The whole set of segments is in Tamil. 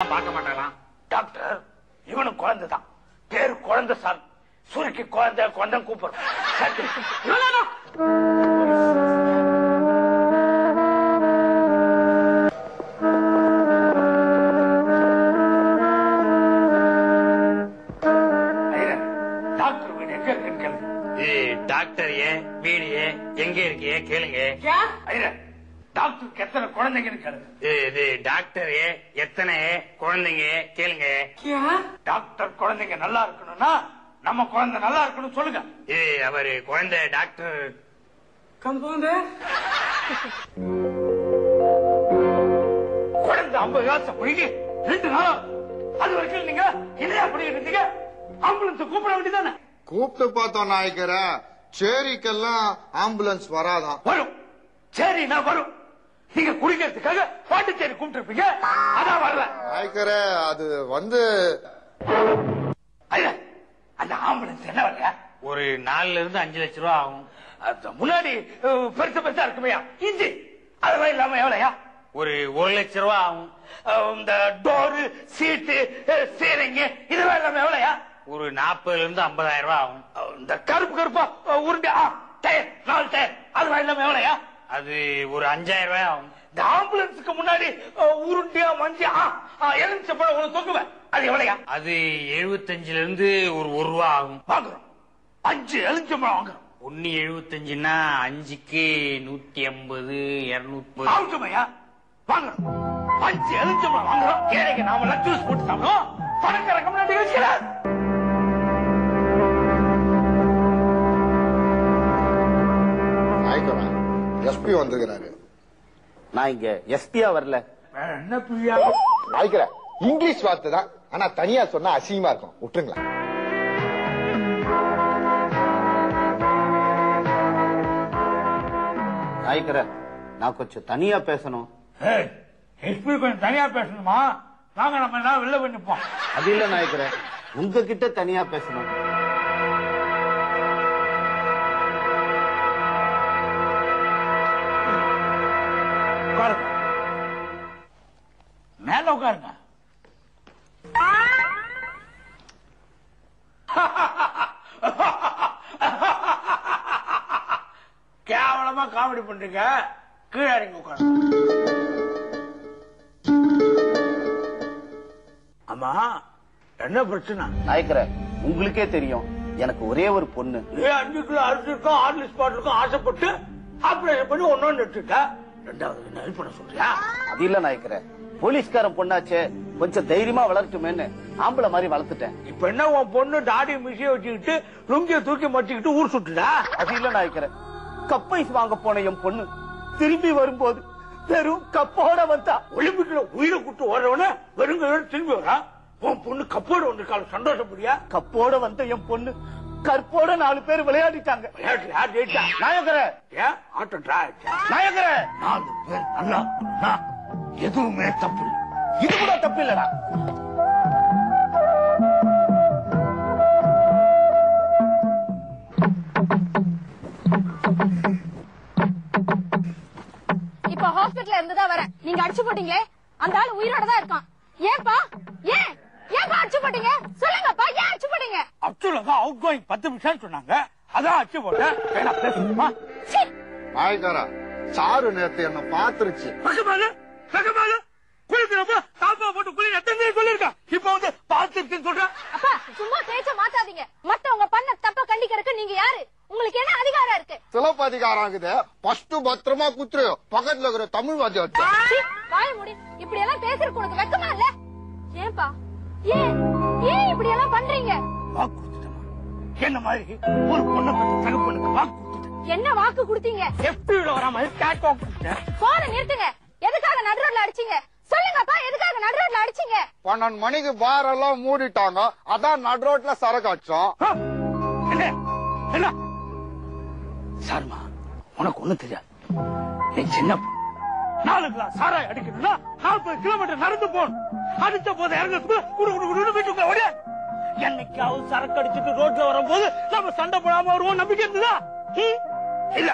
பார்க்க மாட்டாங்களாம். டாக்டர் இவனும் குழந்தை தான் பேரு குழந்தை சார் சுருக்கி குழந்தை குழந்தை கூப்பிடுறோம். டாக்டர் ஏன்? வீடு ஏன்? எங்க இருக்கே கேளுங்க. ஐயா டாக்டருக்கு எத்தனை குழந்தைங்கன்னு கேளுங்க. டாக்டர் எத்தனை? குழந்தைங்க கேளுங்க. டாக்டர் குழந்தைங்க நல்லா இருக்கணும்னா நம்ம குழந்தை நல்லா இருக்கணும் சொல்லுங்க. ஏ அவரு குழந்தை டாக்டர். குழந்தை ஐம்பது காசு போயிட்டு ரெண்டு நாளா அது வரைக்கும் நீங்க என்ன அப்படி இருந்தீங்க? ஆம்புலன்ஸ் கூப்பிட வேண்டியதானே கூப்பிட்டு பார்த்தோம் நாயக்கர. சேரிக்கெல்லாம் ஆம்புலன்ஸ் வராதான். வரும். சரி நான் வரும். நீங்க குடிக்கிறதுக்காக பாண்டிச்சேரி கூப்பிட்டு இருப்பீங்க அதான் வரல. நாயக்கர அது வந்து அந்த ஆம்புலன்ஸ் என்ன வரலையா ஒரு நாலுல இருந்து அஞ்சு லட்சம் ரூபா ஆகும். அது முன்னாடி பெருசு பெருசா இருக்குமையா இஞ்சி. அதெல்லாம் இல்லாம எவ்வளையா ஒரு ஒரு லட்சம் ரூபா ஆகும். இந்த டோரு சீட்டு சீரைங்க இதெல்லாம் இல்லாம எவ்வளையா ஒரு நாற்பதுல இருந்து ஐம்பதாயிரம் ரூபாய் ஆகும். இந்த கருப்பு கருப்பா உருண்டை ஆ, டயர் நாலு டயர். அதெல்லாம் இல்லாம எவ்வளையா அது ஒரு அஞ்சாயிரம் ரூபாய் ஆகும். இந்த ஆம்புலன்ஸுக்கு முன்னாடி உருண்டையா மஞ்சியா எலுமிச்சப்பழம் ஒண்ணு தொங்குவேன். அது எவ்வளையா அது எழுபத்தஞ்சுல இருந்து ஒரு ஒரு ரூபா ஆகும். வாங்குறோம். அஞ்சு எலுமிச்சப்பழம் வாங்குறோம். ஒன்னு எழுபத்தஞ்சுன்னா அஞ்சுக்கு நூத்தி ஐம்பது இருநூத்தி ஆகுமையா வாங்குறோம். அஞ்சு எலுமிச்சப்பழம் வாங்குறோம். ஏழைக்கு நாம எல்லாம் ஜூஸ் போட்டு சாப்பிடுவோம் பணக்கார கம்யூனிட்டி எஸ்பி வந்திருக்கிறாரு. நான் இங்க எஸ்பியா வரல. நாயக்கர இங்கிலீஷ் வார்த்தை தான். ஆனா தனியா சொன்னா அசிங்கமா இருக்கும். விட்டுருங்களா? நாய்க்கர நான் கொஞ்சம் தனியா பேசணும். எஸ்பி கொஞ்சம் தனியா பேசணுமா? வாங்க நம்ம எல்லாம் வெளில போய் நிப்போம். அது இல்ல நாய்க்கர உங்ககிட்ட தனியா பேசணும். காமெடி பண்றீங்க? கீழே இறங்கி உட்காருங்க. ஆமா என்ன பிரச்சனை? நாய்க்கர உங்களுக்கே தெரியும். எனக்கு ஒரே ஒரு பொண்ணு. ஏன் அஞ்சு கிலோ அரிசி இருக்கும் ஆர்லிஸ் பாட்டிலுக்கும் ஆசைப்பட்டு ஆபரேஷன் பண்ணி ஒன்னொன்னு எடுத்துட்ட ரெண்டாவது என்ன ஹெல்ப் பண்ண சொல்றியா? அது இல்ல நாய்க்கர. போலீஸ்காரன் பொண்ணாச்சே கொஞ்சம் தைரியமா வளர்ட்டுமேன்னு ஆம்பளை மாதிரி வளர்த்துட்டேன். இப்ப என்ன உன் பொண்ணு தாடி மிஷிய வச்சுக்கிட்டு லுங்கிய தூக்கி மடிச்சுக்கிட்டு ஊர் சுட்டுடா அது இல்ல நாய்க்கர. கப்பைஸ் வாங்க போன என் பொண்ணு. திரும்பி வரும்போது வெறும் கப்போட வந்தா. ஒலிம்பிக்ல உயிரை குட்டு ஓடுறவன வெறுங்க திரும்பி வரா? உன் பொண்ணு கப்போடு வந்திருக்காள் சந்தோஷப்படியா? கப்போட வந்த என் பொண்ணு. கற்போட நாலு பேர் விளையாடிட்டாங்க. விளையாட்டு யார் ஜெயிச்சா? நாயக்கர ஏன் ஆட்டம் டிரா நாயக்கர நாலு பேர் நல்லா எதுவுமே தப்பு இல்லை. இது கூட தப்பு இல்லடா. இப்ப ஹாஸ்பிடல்ல இருந்து தான் வரேன். நீங்க அடிச்சு போட்டீங்களே? அந்த ஆள் உயிரோட தான் இருக்கான். ஏன்பா? ஏன்? ஏன்பா அடிச்சு போட்டீங்க? சொல்லுங்கப்பா ஏன் அடிச்சு போட்டீங்க? அப்துல்லா தான் அவுட் கோயிங் பத்து நிமிஷம் சொன்னாங்க. அதான் அச்சு போட்டேன். நாயக்கரா சாரு நேத்து என்ன பாத்துருச்சு பக்கமால பக்கமால குளிக்கிறப்ப தாப்பா போட்டு குளி எத்தனை சொல்லிருக்கா இப்ப வந்து பார்த்துருக்குன்னு சொல்றேன் அப்பா சும்மா பேச்ச மாத்தாதீங்க மத்தவங்க பண்ண தப்ப கண்டிக்கிறதுக்கு நீங்க யாரு உங்களுக்கு என்ன அதிகாரம் இருக்கு இருக்குது ஃபர்ஸ்ட் பத்திரமா குத்துரு. பக்கத்துல இருக்கிற தமிழ் வாத்தியம் வச்சு சீ, வாய மூடி. இப்படி எல்லாம் பேசுறதுக்கு உனக்கு வெக்கமா இல்ல? ஏன்பா? ஏன்? ஏன் இப்படி எல்லாம் பண்றீங்க? வாக்கு கொடுத்துட்டேன் என்ன மாதிரி? ஒரு பொண்ணை பத்தி தகப்பனுக்கு வாக்கு கொடுத்துட்டேன். என்ன வாக்கு கொடுத்தீங்க? எஃப்டில வர மாதிரி கேட் வாக்கு கொடுத்துட்டேன் போன நிறுத்துங்க. எதுக்காக நடுரோட்ல அடிச்சீங்க? சொல்லுங்கப்பா எதுக்காக நடுரோட்ல அடிச்சீங்க? பன்னெண்டு மணிக்கு பார் எல்லாம் மூடிட்டாங்க. அதான் நடு ரோட்ல சரக்கு அடிச்சோம். ஆ, என்ன? என்ன? சார்மா உனக்கு ஒண்ணு தெரியாது. நீ சின்ன நாலு கிளாஸ் சாராய் அடிக்கணும்னா நாற்பது கிலோமீட்டர் நடந்து போகணும். அடிச்ச போது இறங்கிறதுக்குள்ள வீட்டுக்குள்ள ஓடியா. என்னைக்காவது சரக்கு அடிச்சுட்டு ரோட்ல வரும்போது நம்ம சண்டை போடாம வருவோம் நம்பிக்கை இருந்ததா? இல்ல.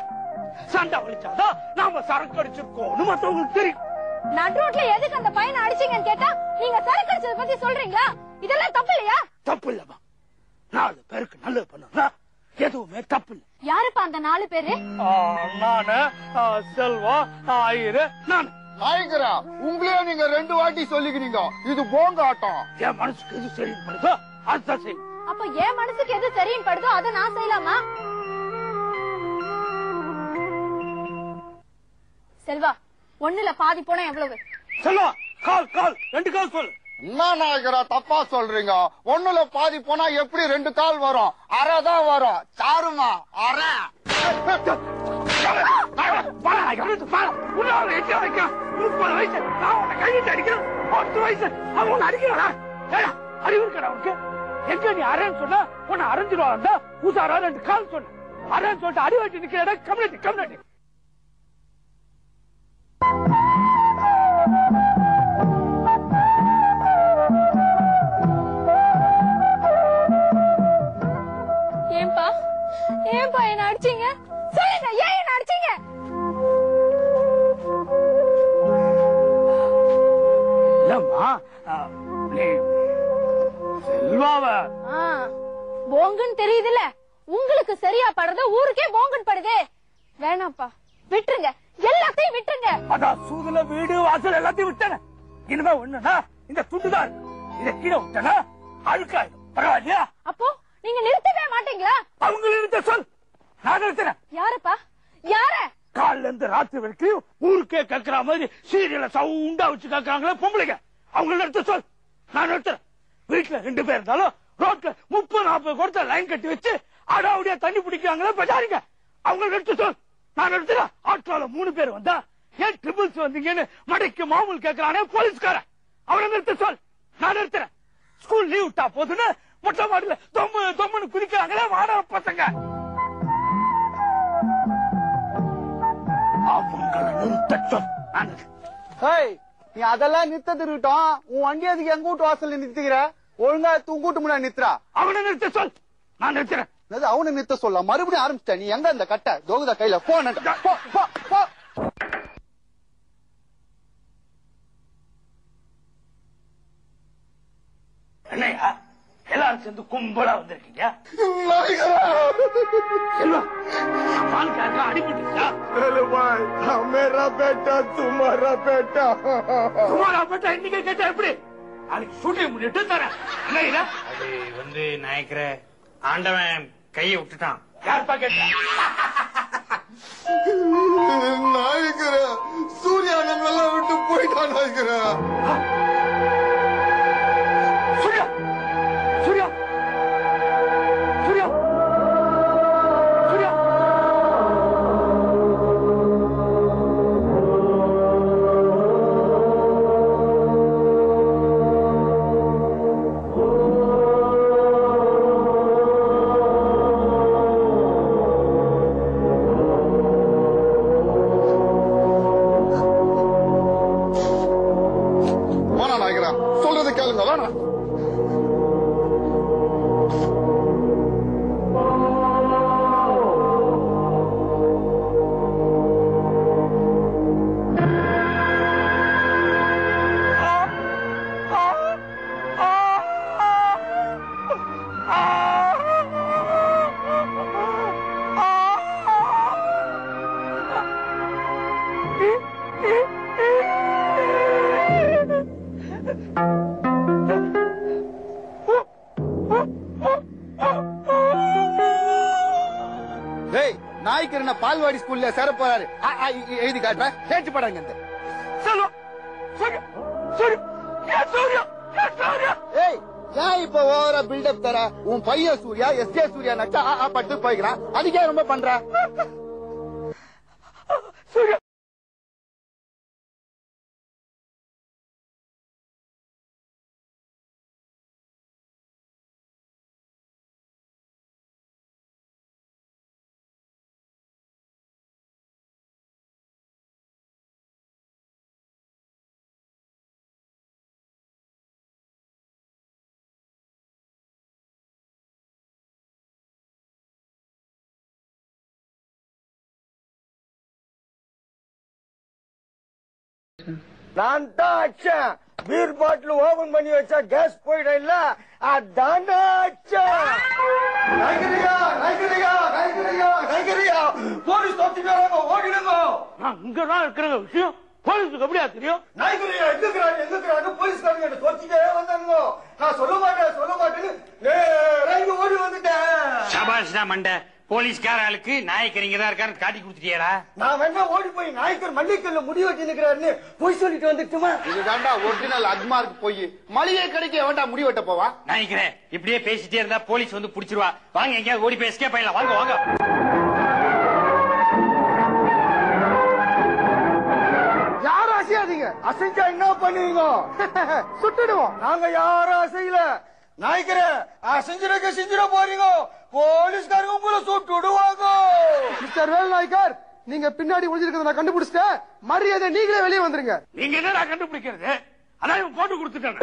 சண்டை வலிச்சாதான் நாம சரக்கு அடிச்சிருக்கோம்னு மத்தவங்களுக்கு தெரியும். நடு ரோட்ல எதுக்கு அந்த பையனை அடிச்சீங்கன்னு கேட்டா நீங்க சரக்கு அடிச்சத பத்தி சொல்றீங்களா? இதெல்லாம் தப்பு இல்லையா? தப்பு இல்லம்மா. நாலு பேருக்கு நல்லது பண்ணா எதுவுமே தப்பு இல்ல யாருப்பா அந்த நாலு பேரு? நானு செல்வா ஐயரு நான். நாயகரா உங்களையே நீங்க ரெண்டு வாட்டி சொல்லிக்கிறீங்க. இது போங்க ஆட்டம் என் மனசுக்கு எது சரி படுதோ அதுதான் செய்யும். அப்ப என் மனசுக்கு எது சரின்னு படுதோ அதை நான் செய்யலாமா? செல்வா ஒண்ணுல பாதி போனா எவ்வளவு? செல்வா கால் கால். ரெண்டு கால் சொல்லு. என்ன நாயகரா தப்பா சொல்றீங்க? ஒண்ணுல பாதி போனா எப்படி ரெண்டு கால் வரும்? அரை தான் வரும். சாருமா அரை. பாரா, கவனித்து பாரா. உன்னை அவனை எட்டி வைக்கிறான். முப்பது வயசு நான் உன்னை கையிட்டு அடிக்கிறேன் பத்து வயசு அவன் உன்னை அடிக்கிறானா ஏடா, அறிவு இருக்கடா உனக்கு எங்க நீ அரேன்னு சொன்னா உன்னை அரைஞ்சிடுவாங்க உசாரா ரெண்டு கால் சொன்ன அரேன்னு சொல்லிட்டு அடி வச்சு நிக்கிறடா கம்யூனிட்டி கம்யூனிட்டி ஏன்பா ஏன்பா என்ன அடிச்சீங்க செல்வாவ. போங்குன்னு தெரியுதுல்ல? உங்களுக்கு சரியா படுறது ஊருக்கே போங்குன்னு படுதே. வேணாம்ப்பா விட்டுருங்க. எல்லாத்தையும் விட்டுருங்க. அதான் சூதுல வீடு வாசல் எல்லாத்தையும் விட்டன. இனிமே ஒண்ணுனா இந்த துண்டுதான். இதை கீழே விட்டனா அழுக்காயிடும். பரவாயில்லையா? அப்போ நீங்க நிறுத்தவே மாட்டீங்களா? அவங்க நிறுத்த சொல். நான் நிறுத்துறேன் யாருப்பா? யார? காலைல இருந்து ராத்திரி வரைக்கும் ஊருக்கே கேட்கிற மாதிரி சீரியல சவுண்டா வச்சு கேட்கறாங்களே பொம்பளைங்க. அவங்கள நிறுத்த சொல். நான் நிறுத்துறேன் வீட்டுல ரெண்டு பேர் இருந்தாலும் ரோட்ல முப்பது நாற்பது கொடுத்த லைன் கட்டி வச்சு அடாவடியா தண்ணி பிடிக்கிறாங்களே பஜாரிங்க அவங்கள நிறுத்த சொல். நான் நிறுத்துறேன் ஆட்டோல மூணு பேர் வந்தா ஏன் ட்ரிபிள்ஸ் வந்தீங்கன்னு மடைக்கு மாமூல் கேட்கறானே போலீஸ்காரன். அவனை நிறுத்த சொல். நான் நிறுத்துறேன் ஸ்கூல் லீவ் விட்டா போதுன்னு மொட்டை மாடல தொம்மு தொம்முன்னு குதிக்கிறாங்களே வாடகை பசங்க. அவங்களை நிறுத்த சொல். நான் ஹேய் நீ அதெல்லாம் நிறுத்தது இருக்கட்டும். உன் வண்டி அதுக்கு எங்க வீட்டு வாசல்ல நிறுத்திக்கிற? ஒழுங்கா உங்க வீட்டு முன்னாடி நிறுத்துறா. அவனை நிறுத்த சொல். நான் நிறுத்துறேன். அவனை நிறுத்த சொல்லலாம் மறுபடியும் ஆரம்பிச்சிட்ட. நீ எங்க இந்த கட்டை? தோகுதா கையில. போன் போ போ போ என்னையா எல்லாரும் சேர்ந்து கும்பலா வந்திருக்கீங்க? அடிபட்டுச்சா மேரா பேட்டா துமாரா பேட்டா. சுமாரா பட்டா இன்னைக்கு கேட்டா எப்படி? நாளைக்கு ஷூட்டிங் முடிட்டு தரேன். அது வந்து நாயக்கர ஆண்டவன் கையை விட்டுட்டான். யாருப்பா கேட்டா? நாயகரா சூர்யா நம்மளெல்லாம் விட்டு போயிட்டான் நாயகரா டேய் நாய்க்கு என்ன பால்வாடி ஸ்கூல்ல சேர போறாரு. எழுதி காட்டுறேன். கேட்டு படாங்க இந்த. ஏய் ஏன் இப்ப ஓவரா பில்டப் தர? உன் பையன் சூர்யா எஸ் ஏ சூர்யா ஆ, பட்டு போய்க்கிறான். அதுக்கே ரொம்ப பண்ற? நான் தான் பீர் பாட்டில் ஓபன் பண்ணி வச்சா கேஸ் போயிடல இல்ல? அதான் அச்சேன் நைகிரியா நைகிரியா போலீஸ் தொத்திக்காரங்க ஓடிடுங்க. நான் இருக்கிற விஷயம் போலீஸுக்கு எப்படியா தெரியும்? நாய்க்குரியா எதுக்குறாங்க எதுக்குறாங்க போலீஸ்காரங்க என்ன தொச்சிட்டே வந்தாங்க நான் சொல்ல மாட்டேன் சொல்ல மாட்டேன்னு நேரா ஓடி வந்துட்டேன். சபாஷ்டா மண்டை. போலீஸ்கார ஆளுக்கு நாய்க்கறிங்க தான் இருக்காரு காட்டி கொடுத்துட்டியாடா. நான் வேணா ஓடி போய் நாய்க்கர் மல்லிக்கல்ல முடி வெட்டி நிக்கிறாருன்னு பொய் சொல்லிட்டு வந்துட்டுமா? இதுதான்டா ஒரிஜினல் அக்மார்க் போய். மளிகை கடைக்கு எவன்டா முடி வெட்ட போவா? நாய்க்கிறேன் இப்படியே பேசிட்டே இருந்தா போலீஸ் வந்து புடிச்சிருவா. வாங்க எங்கேயாவது ஓடி போய் எஸ்கேப் ஆயிடலாம். வாங்க வாங்க. யாரும் அசையாதீங்க. அசைஞ்சா என்ன பண்ணுவீங்க? சுட்டுடுவோம். நாங்க யாரும் அசையல. நாய்க்கர அசைஞ்சிருக்க செஞ்சிட போறீங்க. போலீஸ்காரங்க உங்களை சுட்டுடுவாங்க மிஸ்டர் வேல் நாய்க்கர் நீங்க பின்னாடி ஒளிஞ்சிருக்கிறத நான் கண்டுபிடிச்சிட்டேன். மரியாதை நீங்களே வெளியே வந்துருங்க. நீங்க என்னடா கண்டுபிடிக்கிறது? அதான் இவன் போட்டு கொடுத்துட்டாங்க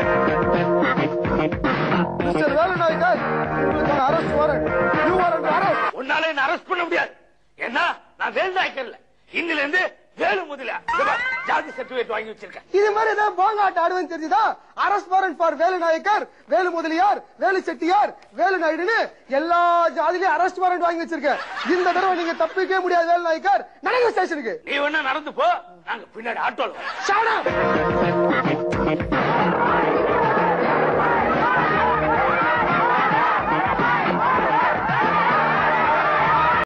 மிஸ்டர் வேலு நாய்க்கர் உங்களுக்கான arrest warrant you warrant arrest. உன்னால என்ன அரெஸ்ட் பண்ண முடியாது. ஏன்னா நான் வேல் நாய்க்கர்ல இன்னில இருந்து வேலு முதல. ஜாதி சர்டிபிகேட் வாங்கி வச்சிருக்கேன். இது மாதிரி ஏதாவது போங்காட்ட ஆடுவேன்னு தெரிஞ்சுதா? Arrest warrant for Velu Nayakkar Velu Mudaliar Velu Chettiar Velu நாயுடுன்னு எல்லா ஜாதிலையும் அரஸ்ட் வாரண்ட் வாங்கி வச்சிருக்கேன். இந்த தடவை நீங்க தப்பிக்கவே முடியாது வேலு நாயக்கர். நடங்க ஸ்டேஷனுக்கு நீ வேணா நடந்து போ. நாங்க பின்னாடி ஆட்டோல up!